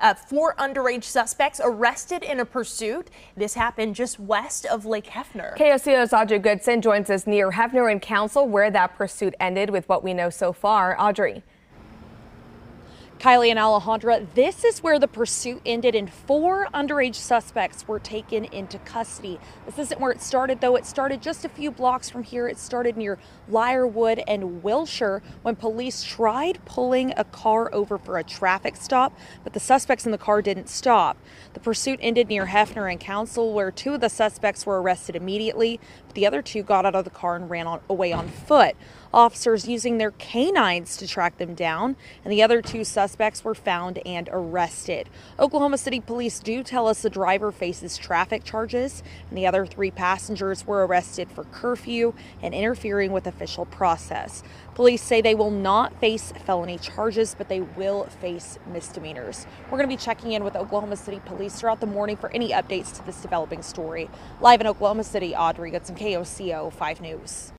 Uh, four underage suspects arrested in a pursuit. This happened just west of Lake Hefner. KOCO's Audrey Goodson joins us near Hefner and Council, where that pursuit ended with what we know so far. Audrey. Kylie and Alejandra, this is where the pursuit ended and four underage suspects were taken into custody. This isn't where it started, though. It started just a few blocks from here. It started near Lyrewood and Wilshire when police tried pulling a car over for a traffic stop, but the suspects in the car didn't stop. The pursuit ended near Hefner and Council, where two of the suspects were arrested immediately, but the other two got out of the car and ran on, away on foot. Officers using their canines to track them down, and the other two suspects were found and arrested. Oklahoma City police do tell us the driver faces traffic charges, and the other three passengers were arrested for curfew and interfering with official process. Police say they will not face felony charges, but they will face misdemeanors. We're going to be checking in with Oklahoma City police throughout the morning for any updates to this developing story. Live in Oklahoma City, Audrey Goodson, KOCO 5 News.